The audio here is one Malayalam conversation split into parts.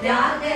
两万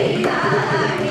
Goodbye.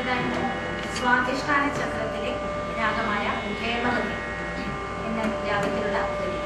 ഇതായിരുന്നു സ്വാധിഷ്ഠാന ചക്രത്തിലെ രാഗമായ ഹേമഗതി എന്ന രാഗത്തിലുള്ള ധ്വനി